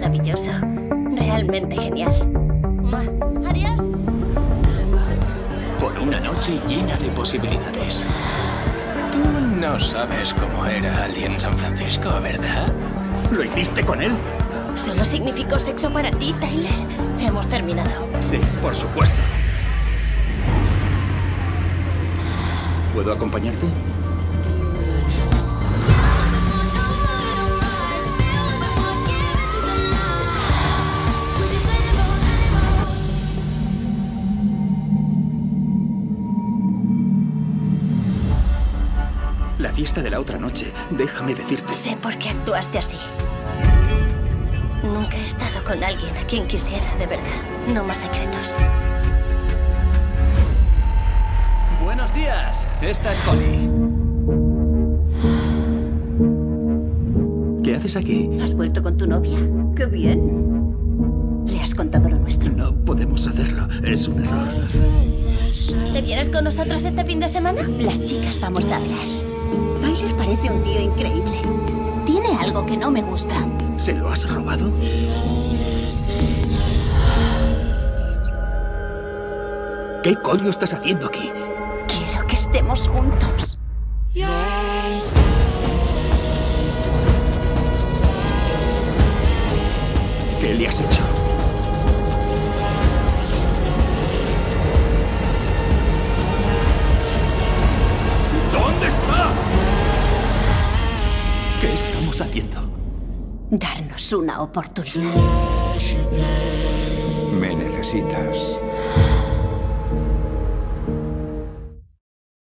maravilloso. Realmente genial. Mua. Adiós. Por una noche llena de posibilidades. Tú no sabes cómo era alguien en San Francisco, ¿verdad? ¿Lo hiciste con él? Solo significó sexo para ti, Tyler. Hemos terminado. Sí, por supuesto. ¿Puedo acompañarte? La fiesta de la otra noche, déjame decirte. Sé por qué actuaste así. Nunca he estado con alguien a quien quisiera, de verdad. No más secretos. Buenos días, esta es Holly. ¿Qué haces aquí? ¿Has vuelto con tu novia? ¡Qué bien! ¿Le has contado lo nuestro? No podemos hacerlo, es un error. ¿Te vienes con nosotros este fin de semana? Las chicas vamos a hablar. Tyler parece un tío increíble. Tiene algo que no me gusta. ¿Se lo has robado? ¿Qué coño estás haciendo aquí? Quiero que estemos juntos. ¿Qué le has hecho? ¿Qué estamos haciendo? Darnos una oportunidad. Me necesitas.